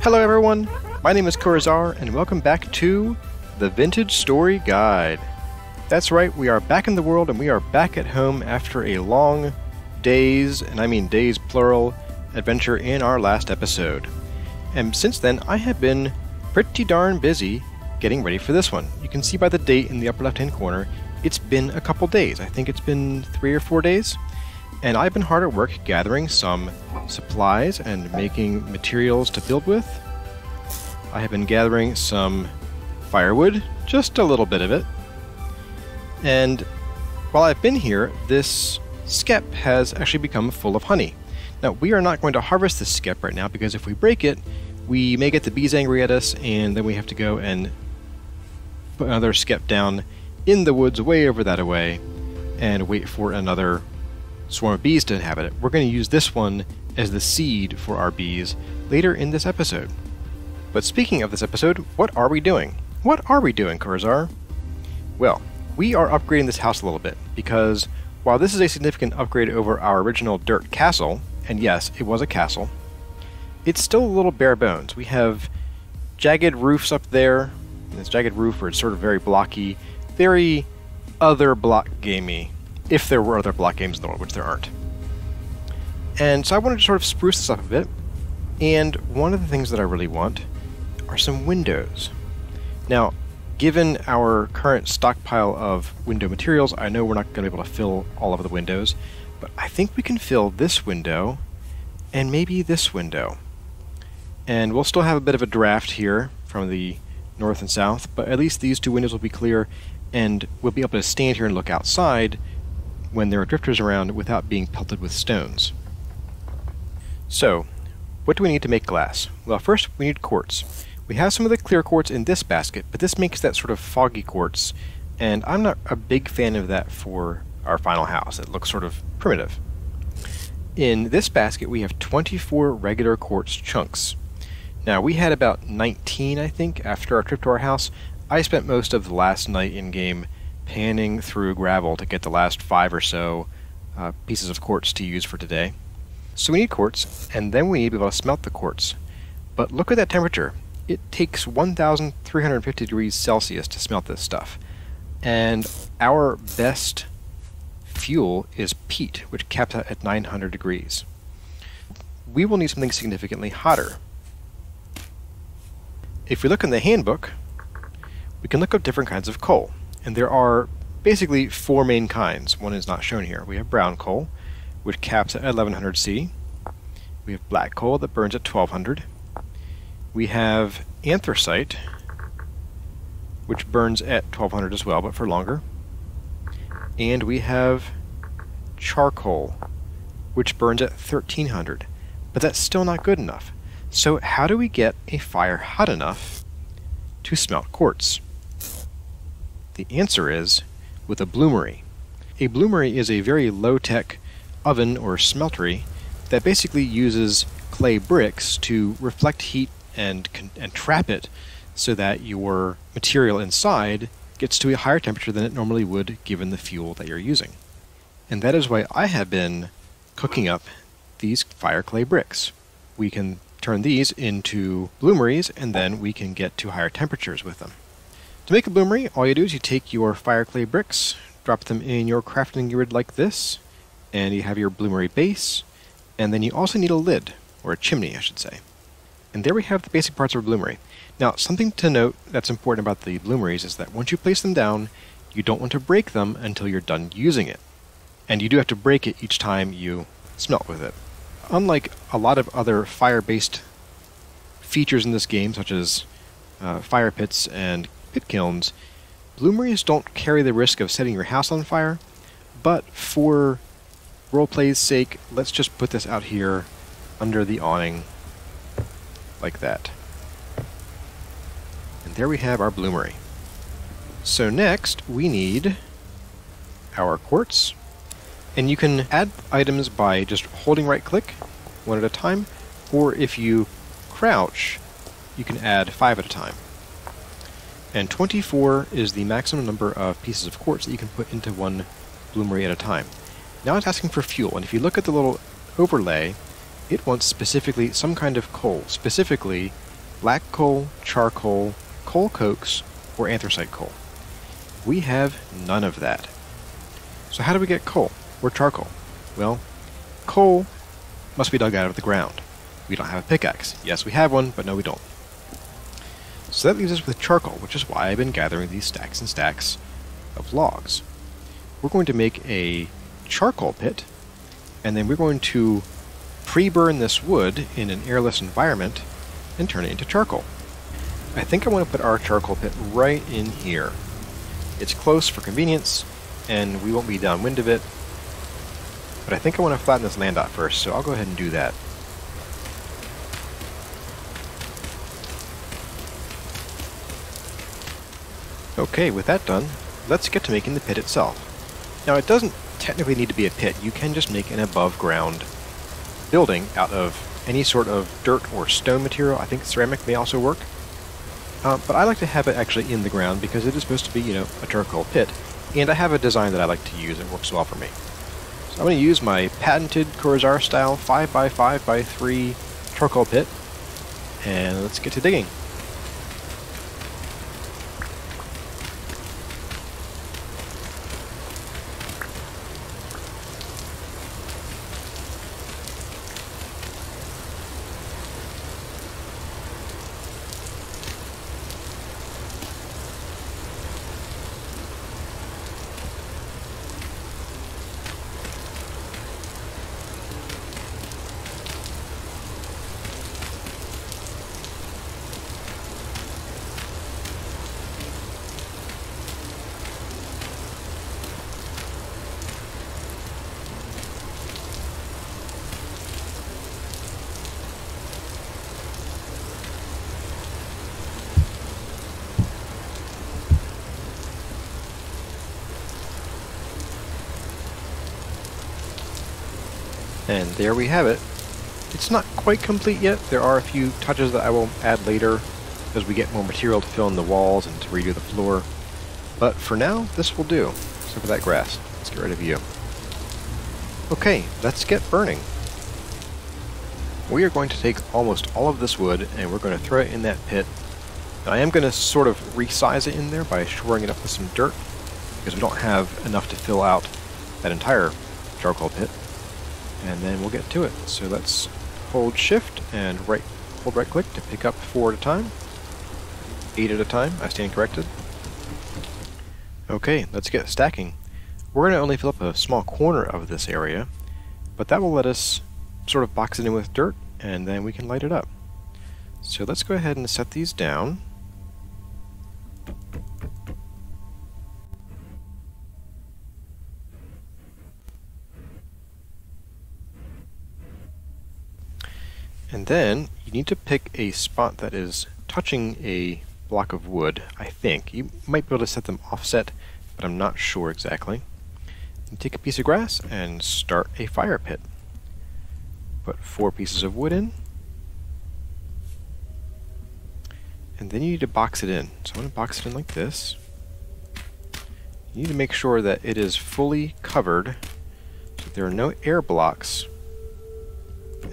Hello, everyone. My name is Kurazarrh, and welcome back to the Vintage Story Guide. That's right, we are back in the world, and we are back at home after a long days, and I mean days plural, adventure in our last episode. And since then, I have been pretty darn busy getting ready for this one. You can see by the date in the upper left hand corner, it's been a couple days. I think it's been three or four days. And I've been hard at work gathering some supplies and making materials to build with. I have been gathering some firewood, just a little bit of it. And while I've been here, this skep has actually become full of honey. Now, we are not going to harvest this skep right now because if we break it, we may get the bees angry at us, and then we have to go and put another skep down in the woods way over that away and wait for another swarm of bees to inhabit it. We're going to use this one as the seed for our bees later in this episode. But speaking of this episode, what are we doing? What are we doing, Kurazarrh? Well, we are upgrading this house a little bit because while this is a significant upgrade over our original dirt castle, and yes, it was a castle, it's still a little bare bones. We have jagged roofs up there, this jagged roof where it's sort of very blocky, very other block gamey, if there were other block games in the world, which there aren't. And so I wanted to sort of spruce this up a bit, and one of the things that I really want are some windows. Now, given our current stockpile of window materials, I know we're not going to be able to fill all of the windows, but I think we can fill this window and maybe this window. And we'll still have a bit of a draft here from the north and south, but at least these two windows will be clear, and we'll be able to stand here and look outside when there are drifters around without being pelted with stones. So, what do we need to make glass? Well, first we need quartz. We have some of the clear quartz in this basket, but this makes that sort of foggy quartz, and I'm not a big fan of that for our final house. It looks sort of primitive. In this basket, we have 24 regular quartz chunks. Now, we had about 19, I think, after our trip to our house. I spent most of the last night in game panning through gravel to get the last five or so uh, pieces of quartz to use for today. So we need quartz, and then we need to be able to smelt the quartz. But look at that temperature. It takes 1,350 degrees Celsius to smelt this stuff. And our best fuel is peat, which caps out at 900 degrees. We will need something significantly hotter. If we look in the handbook, we can look up different kinds of coal. And there are basically four main kinds. One is not shown here. We have brown coal, which caps at 1100 C. We have black coal that burns at 1200. We have anthracite, which burns at 1200 as well, but for longer. And we have charcoal, which burns at 1300. But that's still not good enough. So how do we get a fire hot enough to smelt quartz? The answer is with a bloomery. A bloomery is a very low-tech oven or smeltery that basically uses clay bricks to reflect heat and, and trap it so that your material inside gets to a higher temperature than it normally would given the fuel that you're using. And that is why I have been cooking up these fire clay bricks. We can turn these into bloomeries, and then we can get to higher temperatures with them. To make a bloomery, all you do is you take your fire clay bricks, drop them in your crafting grid like this, and you have your bloomery base, and then you also need a lid, or a chimney, I should say. And there we have the basic parts of a bloomery. Now, something to note that's important about the bloomeries is that once you place them down, you don't want to break them until you're done using it. And you do have to break it each time you smelt with it unlike a lot of other fire-based features in this game, such as uh, fire pits and kilns, bloomeries don't carry the risk of setting your house on fire, but for roleplay's sake, let's just put this out here under the awning like that. And there we have our bloomery. So next, we need our quartz, and you can add items by just holding right click, one at a time, or if you crouch, you can add five at a time. And 24 is the maximum number of pieces of quartz that you can put into one bloomery at a time. Now it's asking for fuel, and if you look at the little overlay, it wants specifically some kind of coal, specifically black coal, charcoal, coal cokes, or anthracite coal. We have none of that. So how do we get coal or charcoal? Well, coal must be dug out of the ground. We don't have a pickaxe. Yes, we have one, but no, we don't. So that leaves us with charcoal, which is why I've been gathering these stacks and stacks of logs. We're going to make a charcoal pit, and then we're going to pre-burn this wood in an airless environment and turn it into charcoal. I think I want to put our charcoal pit right in here. It's close for convenience, and we won't be downwind of it, but I think I want to flatten this land out first, so I'll go ahead and do that. Okay, with that done, let's get to making the pit itself. Now it doesn't technically need to be a pit, you can just make an above ground building out of any sort of dirt or stone material. I think ceramic may also work. Uh, but I like to have it actually in the ground because it is supposed to be, you know, a charcoal pit. And I have a design that I like to use. It works well for me. So I'm going to use my patented Kurazarrh style 5x5x3 charcoal pit. And let's get to digging. And there we have it. It's not quite complete yet. There are a few touches that I will add later as we get more material to fill in the walls and to redo the floor. But for now, this will do. Except for that grass. Let's get rid of you. Okay, let's get burning. We are going to take almost all of this wood and we're going to throw it in that pit. I am going to sort of resize it in there by shoring it up with some dirt because we don't have enough to fill out that entire charcoal pit and then we'll get to it. So let's hold shift and right hold right click to pick up four at a time. Eight at a time, I stand corrected. Okay, let's get stacking. We're going to only fill up a small corner of this area, but that will let us sort of box it in with dirt, and then we can light it up. So let's go ahead and set these down. And then you need to pick a spot that is touching a block of wood, I think. You might be able to set them offset, but I'm not sure exactly. You take a piece of grass and start a fire pit. Put four pieces of wood in. And then you need to box it in. So I'm going to box it in like this. You need to make sure that it is fully covered so there are no air blocks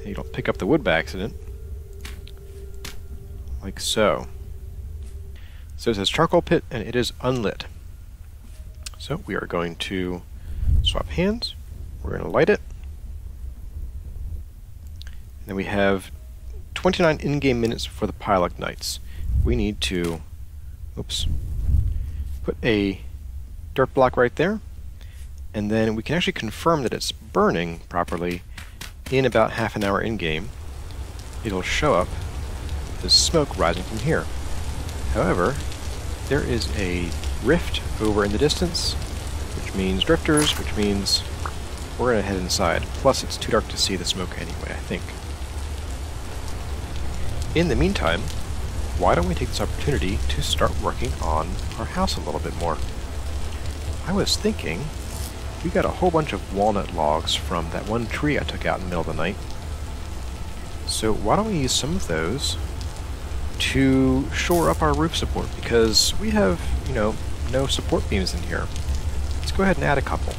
you don't pick up the wood by accident. Like so. So it says charcoal pit and it is unlit. So we are going to swap hands. We're going to light it. And then we have 29 in-game minutes before the pile ignites. We need to, oops, put a dirt block right there. And then we can actually confirm that it's burning properly in about half an hour in-game, it'll show up as smoke rising from here. However, there is a rift over in the distance, which means drifters, which means we're going to head inside. Plus, it's too dark to see the smoke anyway, I think. In the meantime, why don't we take this opportunity to start working on our house a little bit more? I was thinking we got a whole bunch of walnut logs from that one tree I took out in the middle of the night. So why don't we use some of those to shore up our roof support because we have, you know, no support beams in here. Let's go ahead and add a couple.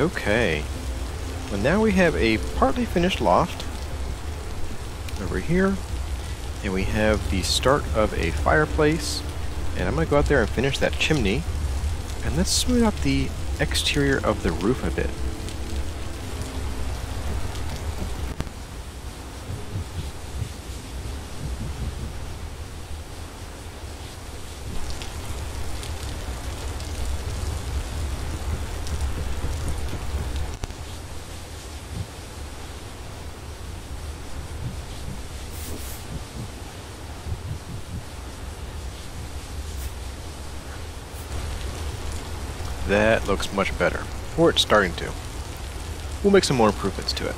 Okay. Well, now we have a partly finished loft over here. And we have the start of a fireplace. And I'm going to go out there and finish that chimney. And let's smooth out the exterior of the roof a bit. That looks much better. Or it's starting to. We'll make some more improvements to it.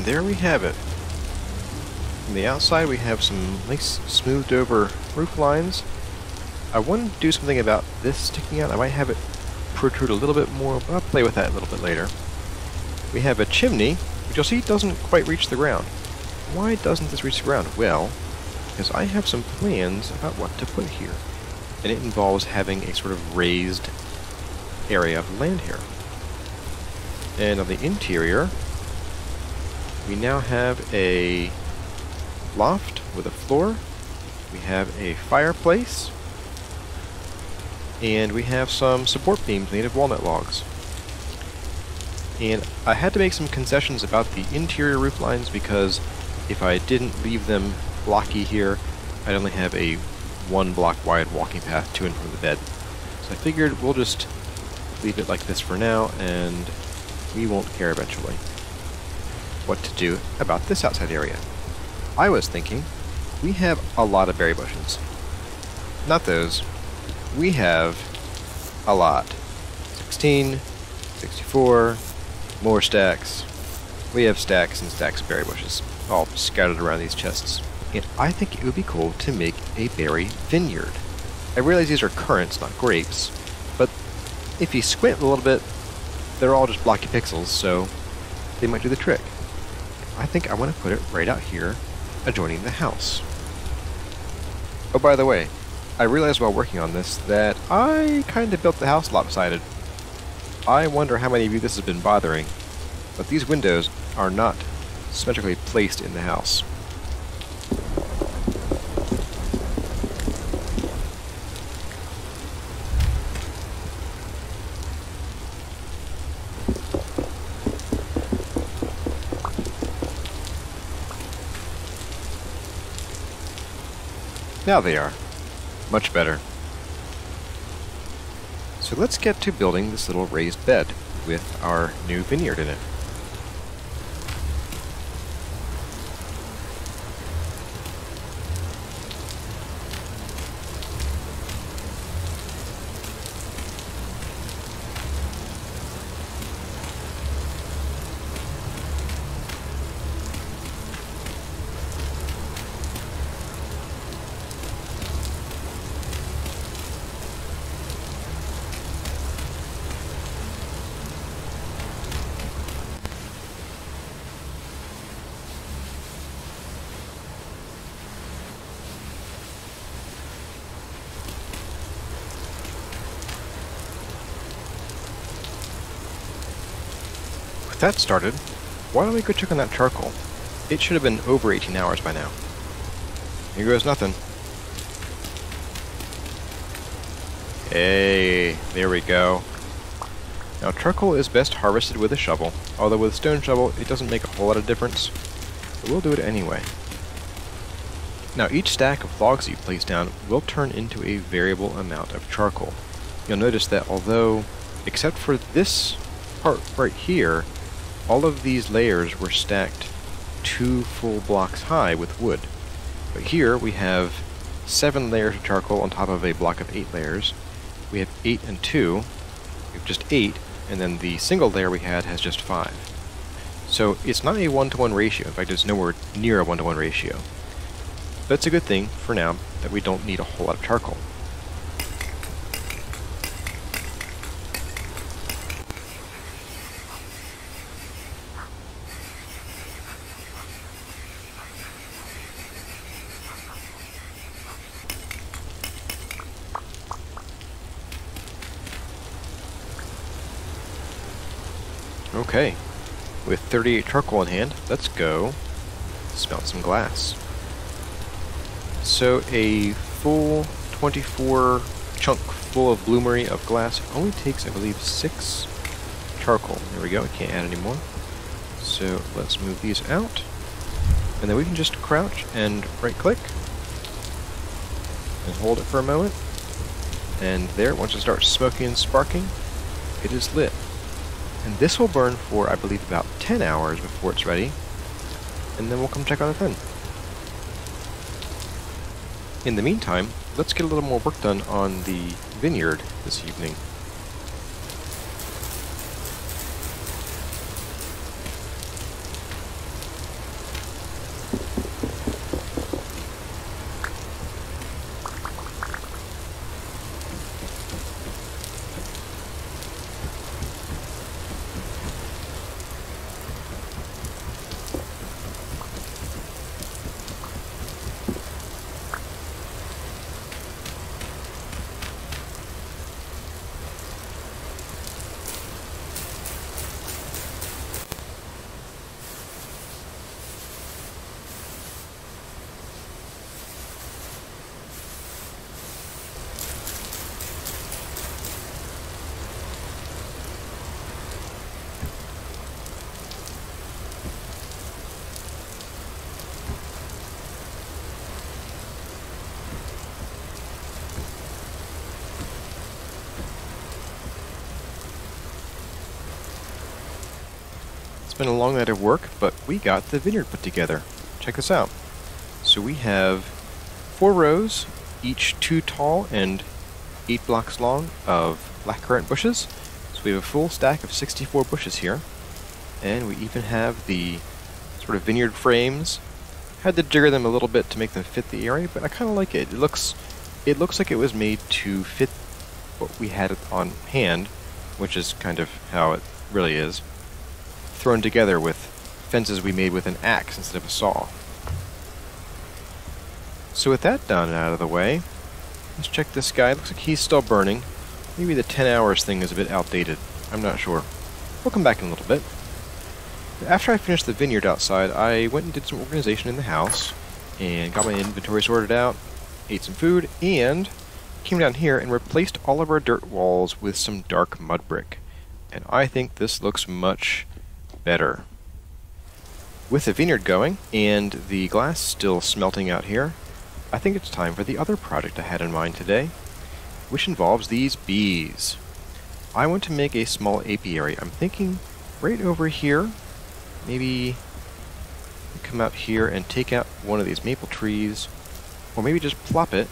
And there we have it. On the outside we have some nice smoothed over roof lines. I want to do something about this sticking out. I might have it protrude a little bit more, but I'll play with that a little bit later. We have a chimney, which you'll see doesn't quite reach the ground. Why doesn't this reach the ground? Well, because I have some plans about what to put here. And it involves having a sort of raised area of land here. And on the interior, we now have a loft with a floor. We have a fireplace. And we have some support beams made of walnut logs. And I had to make some concessions about the interior roof lines because if I didn't leave them blocky here, I'd only have a one block wide walking path to and from the bed. So I figured we'll just leave it like this for now and we won't care eventually what to do about this outside area. I was thinking, we have a lot of berry bushes. Not those. We have a lot. 16, 64, more stacks. We have stacks and stacks of berry bushes, all scattered around these chests. And I think it would be cool to make a berry vineyard. I realize these are currants, not grapes, but if you squint a little bit, they're all just blocky pixels, so they might do the trick. I think I want to put it right out here, adjoining the house. Oh, by the way, I realized while working on this that I kind of built the house lopsided. I wonder how many of you this has been bothering, but these windows are not symmetrically placed in the house. Now they are. Much better. So let's get to building this little raised bed with our new vineyard in it. With that started, why don't we go check on that charcoal? It should have been over 18 hours by now. Here goes nothing. Hey, there we go. Now charcoal is best harvested with a shovel, although with a stone shovel it doesn't make a whole lot of difference, but we'll do it anyway. Now each stack of logs you place down will turn into a variable amount of charcoal. You'll notice that although, except for this part right here, all of these layers were stacked two full blocks high with wood. But here we have seven layers of charcoal on top of a block of eight layers. We have eight and two, we have just eight, and then the single layer we had has just five. So it's not a one-to-one -one ratio, in fact it's nowhere near a one-to-one -one ratio. That's a good thing, for now, that we don't need a whole lot of charcoal. Okay, with 38 charcoal in hand, let's go smelt some glass. So a full 24 chunk full of bloomery of glass only takes, I believe, six charcoal. There we go, I can't add any more. So let's move these out. And then we can just crouch and right click and hold it for a moment. And there, once it starts smoking and sparking, it is lit. This will burn for, I believe, about 10 hours before it's ready. And then we'll come check on it then. In the meantime, let's get a little more work done on the vineyard this evening. Been a long night of work, but we got the vineyard put together. Check this out. So we have four rows, each two tall and eight blocks long of blackcurrant bushes. So we have a full stack of 64 bushes here. And we even have the sort of vineyard frames. Had to jigger them a little bit to make them fit the area, but I kind of like it. It looks, it looks like it was made to fit what we had on hand, which is kind of how it really is thrown together with fences we made with an axe instead of a saw. So with that done and out of the way, let's check this guy. Looks like he's still burning. Maybe the 10 hours thing is a bit outdated. I'm not sure. We'll come back in a little bit. After I finished the vineyard outside, I went and did some organization in the house, and got my inventory sorted out, ate some food, and came down here and replaced all of our dirt walls with some dark mud brick. And I think this looks much better. With the vineyard going, and the glass still smelting out here, I think it's time for the other project I had in mind today, which involves these bees. I want to make a small apiary. I'm thinking right over here, maybe come out here and take out one of these maple trees, or maybe just plop it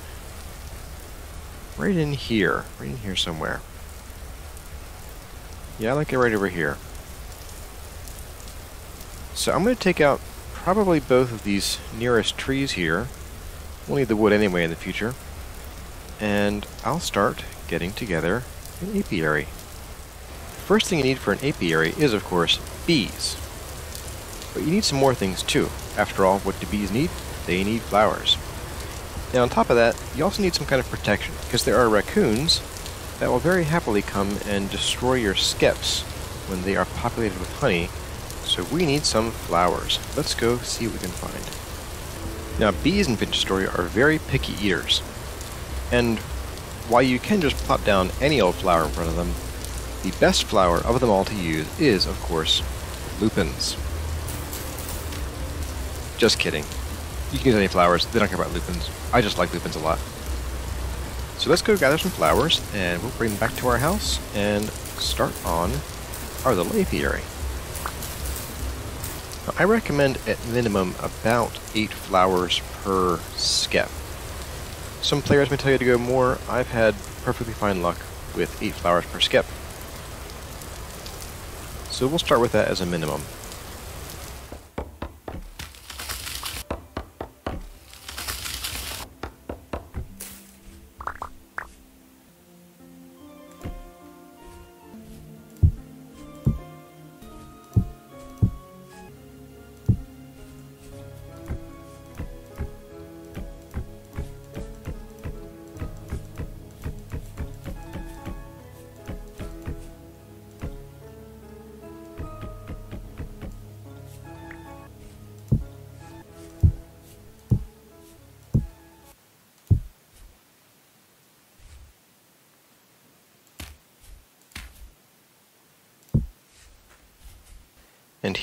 right in here, right in here somewhere. Yeah, I like it right over here. So I'm going to take out probably both of these nearest trees here. We'll need the wood anyway in the future. And I'll start getting together an apiary. First thing you need for an apiary is, of course, bees. But you need some more things too. After all, what do bees need? They need flowers. And on top of that, you also need some kind of protection, because there are raccoons that will very happily come and destroy your skeps when they are populated with honey So we need some flowers. Let's go see what we can find. Now, bees in Vintage Story are very picky eaters. And while you can just plop down any old flower in front of them, the best flower of them all to use is, of course, lupins. Just kidding. You can use any flowers, they don't care about lupins. I just like lupins a lot. So let's go gather some flowers, and we'll bring them back to our house and start on our little apiary. I recommend at minimum about 8 flowers per skep. Some players may tell you to go more. I've had perfectly fine luck with 8 flowers per skep. So we'll start with that as a minimum.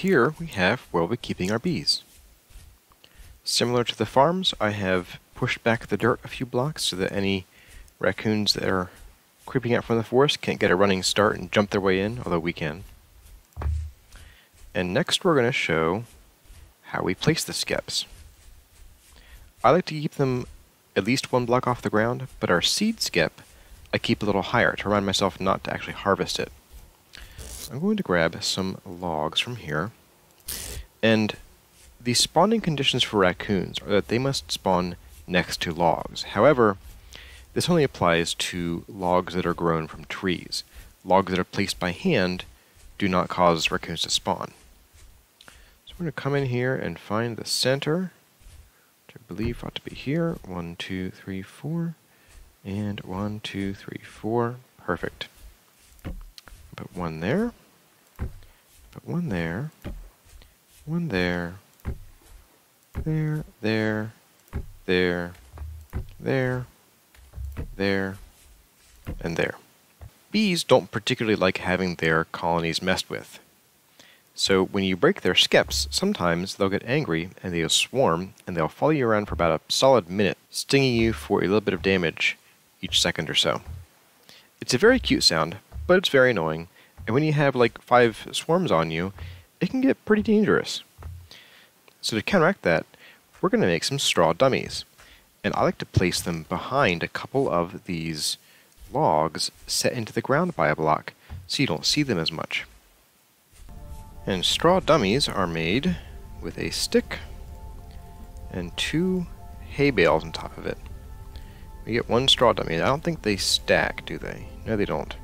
Here we have where we'll be keeping our bees. Similar to the farms, I have pushed back the dirt a few blocks so that any raccoons that are creeping out from the forest can't get a running start and jump their way in, although we can. And next we're going to show how we place the skeps. I like to keep them at least one block off the ground, but our seed skep I keep a little higher to remind myself not to actually harvest it. I'm going to grab some logs from here. And the spawning conditions for raccoons are that they must spawn next to logs. However, this only applies to logs that are grown from trees. Logs that are placed by hand do not cause raccoons to spawn. So I'm going to come in here and find the center, which I believe ought to be here. One, two, three, four. And one, two, three, four. Perfect. Put one there. Put one there. One there. There, there, there, there, there, and there. Bees don't particularly like having their colonies messed with. So when you break their skeps, sometimes they'll get angry and they'll swarm and they'll follow you around for about a solid minute, stinging you for a little bit of damage each second or so. It's a very cute sound, but it's very annoying. And when you have like five swarms on you, it can get pretty dangerous. So to counteract that, we're going to make some straw dummies. And I like to place them behind a couple of these logs set into the ground by a block, so you don't see them as much. And straw dummies are made with a stick and two hay bales on top of it. We get one straw dummy. I don't think they stack, do they? No, they don't.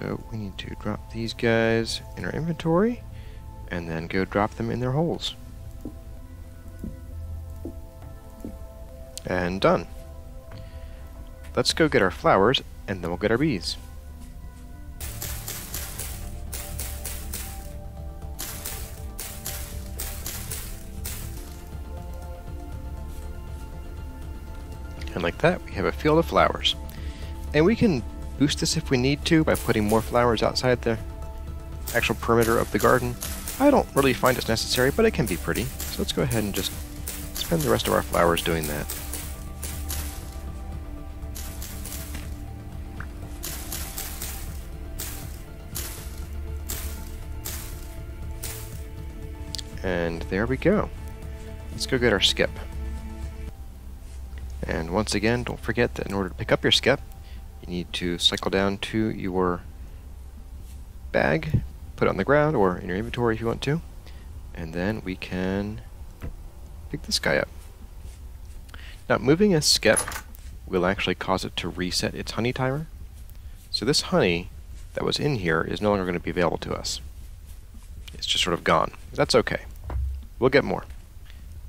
So we need to drop these guys in our inventory and then go drop them in their holes. And done. Let's go get our flowers and then we'll get our bees. And like that, we have a field of flowers. And we can boost this if we need to by putting more flowers outside the actual perimeter of the garden. I don't really find it's necessary, but it can be pretty. So let's go ahead and just spend the rest of our flowers doing that. And there we go. Let's go get our skep. And once again, don't forget that in order to pick up your you need to cycle down to your bag, put it on the ground or in your inventory if you want to, and then we can pick this guy up. Now, moving a skep will actually cause it to reset its honey timer. So this honey that was in here is no longer going to be available to us. It's just sort of gone. That's okay. We'll get more.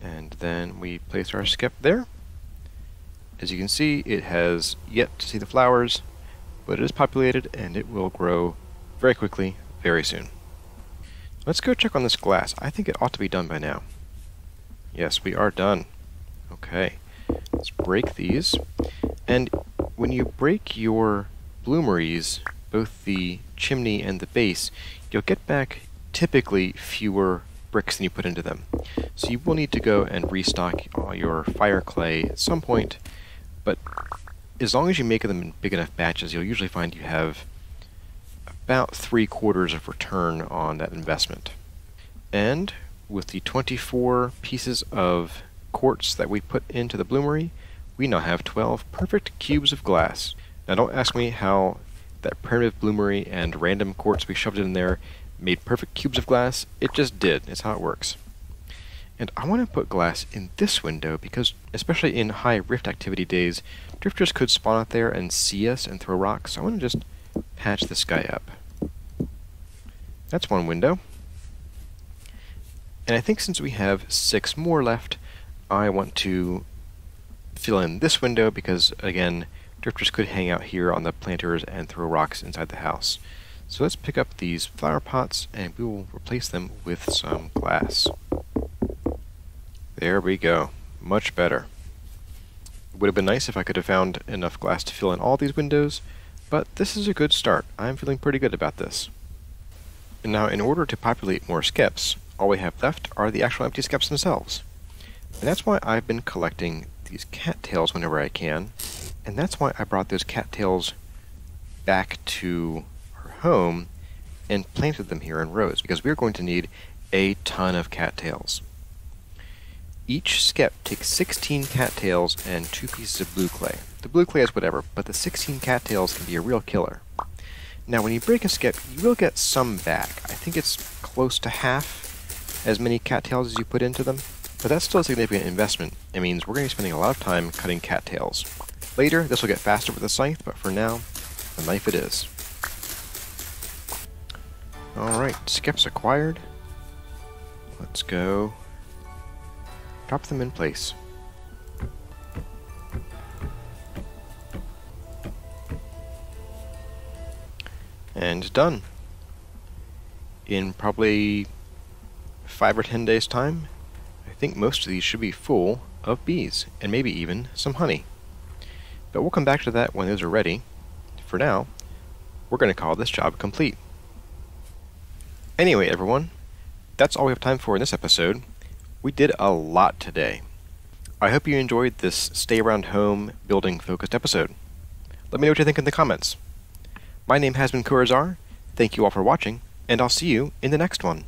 And then we place our skep there. As you can see, it has yet to see the flowers, but it is populated and it will grow very quickly, very soon. Let's go check on this glass. I think it ought to be done by now. Yes, we are done. Okay, let's break these. And when you break your bloomeries, both the chimney and the base, you'll get back typically fewer bricks than you put into them. So you will need to go and restock all your fire clay at some point, but as long as you make them in big enough batches, you'll usually find you have about three quarters of return on that investment. And with the 24 pieces of quartz that we put into the bloomery, we now have 12 perfect cubes of glass. Now don't ask me how that primitive bloomery and random quartz we shoved in there made perfect cubes of glass. It just did. It's how it works. And I want to put glass in this window because, especially in high rift activity days, drifters could spawn out there and see us and throw rocks. So I want to just patch this guy up. That's one window. And I think since we have six more left, I want to fill in this window because, again, drifters could hang out here on the planters and throw rocks inside the house. So let's pick up these flower pots and we will replace them with some glass. There we go. Much better. It would have been nice if I could have found enough glass to fill in all these windows, but this is a good start. I'm feeling pretty good about this. And now, in order to populate more skeps, all we have left are the actual empty skeps themselves. And that's why I've been collecting these cattails whenever I can, and that's why I brought those cattails back to our home and planted them here in rows because we're going to need a ton of cattails. Each skep takes 16 cattails and two pieces of blue clay. The blue clay is whatever, but the 16 cattails can be a real killer. Now when you break a skep, you will get some back. I think it's close to half as many cattails as you put into them, but that's still a significant investment. It means we're going to be spending a lot of time cutting cattails. Later, this will get faster with the scythe, but for now, a knife it is. Alright, skeps acquired. Let's go drop them in place. And done. In probably five or ten days time, I think most of these should be full of bees, and maybe even some honey. But we'll come back to that when those are ready. For now, we're going to call this job complete. Anyway, everyone, that's all we have time for in this episode. We did a lot today. I hope you enjoyed this stay around home building focused episode. Let me know what you think in the comments. My name has been Kurazarrh. Thank you all for watching, and I'll see you in the next one.